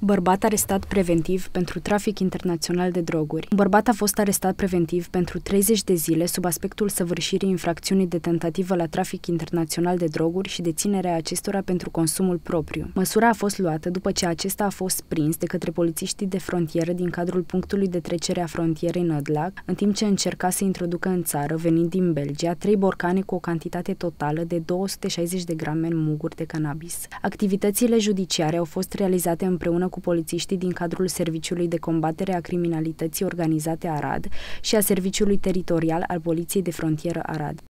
Bărbat arestat preventiv pentru trafic internațional de droguri. Un bărbat a fost arestat preventiv pentru 30 de zile sub aspectul săvârșirii infracțiunii de tentativă la trafic internațional de droguri și deținerea acestora pentru consumul propriu. Măsura a fost luată după ce acesta a fost prins de către polițiștii de frontieră din cadrul punctului de trecere a frontierei Nădlac, în timp ce încerca să introducă în țară, venind din Belgia, trei borcane cu o cantitate totală de 260 de grame în muguri de cannabis. Activitățile judiciare au fost realizate împreună cu polițiștii din cadrul Serviciului de Combatere a Criminalității Organizate Arad și a Serviciului Teritorial al Poliției de Frontieră Arad.